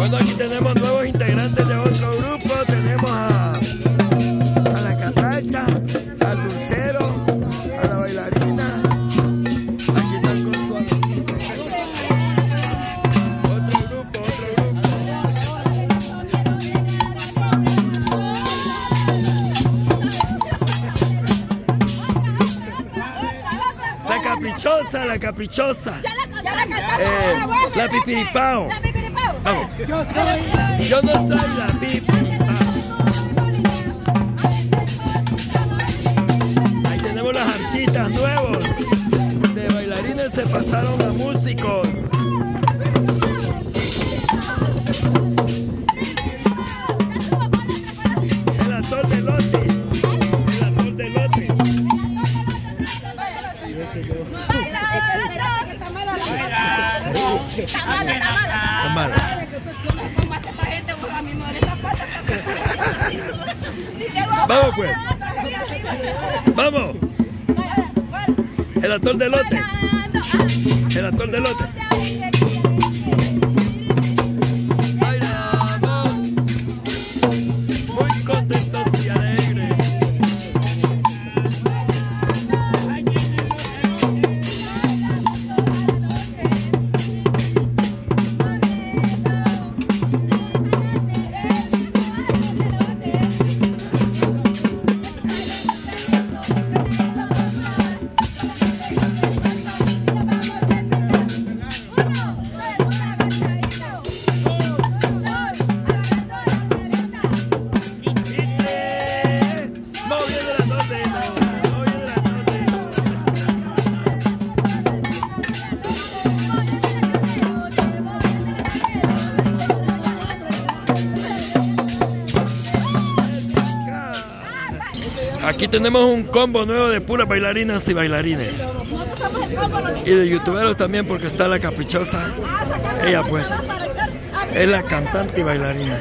Bueno, aquí tenemos nuevos integrantes de otro grupo. Tenemos a, a la catracha, al dulcero, a la bailarina. Aquí están con su. Otro grupo, otro grupo. La caprichosa, la caprichosa. Eh, la pipiripao. Vamos. Yo no soy la pipiripao. Ahí tenemos las artistas nuevos. De bailarines se pasaron a músicos. Está mala. Vamos pues. Vamos. El actor de lote. El actor de lote. Aquí tenemos un combo nuevo de puras bailarinas y bailarines. Y de youtuberos también porque está la caprichosa. Ella pues es la cantante y bailarina.